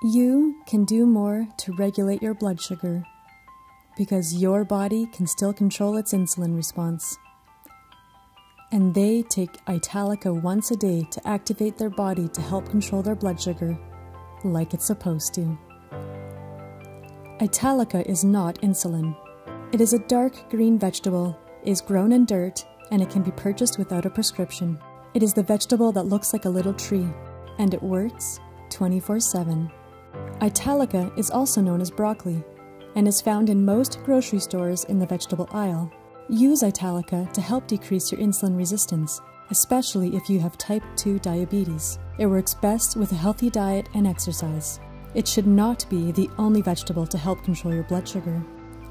You can do more to regulate your blood sugar because your body can still control its insulin response. And they take Italica once a day to activate their body to help control their blood sugar like it's supposed to. Italica is not insulin. It is a dark green vegetable, is grown in dirt, and it can be purchased without a prescription. It is the vegetable that looks like a little tree, and it works 24 7. Italica is also known as broccoli and is found in most grocery stores in the vegetable aisle. Use Italica to help decrease your insulin resistance, especially if you have type 2 diabetes. It works best with a healthy diet and exercise. It should not be the only vegetable to help control your blood sugar.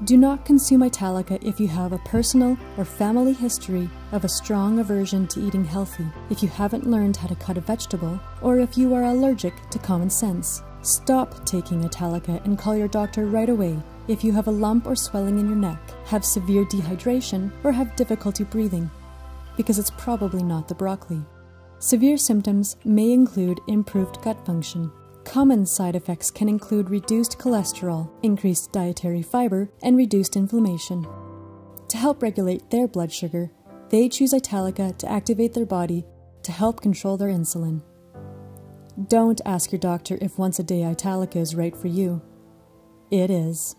Do not consume Italica if you have a personal or family history of a strong aversion to eating healthy, if you haven't learned how to cut a vegetable, or if you are allergic to common sense. Stop taking Italica and call your doctor right away if you have a lump or swelling in your neck, have severe dehydration, or have difficulty breathing, because it's probably not the broccoli. Severe symptoms may include improved gut function. Common side effects can include reduced cholesterol, increased dietary fiber, and reduced inflammation. To help regulate their blood sugar, they choose Italica to activate their body to help control their insulin. Don't ask your doctor if once a day Italica is right for you. It is.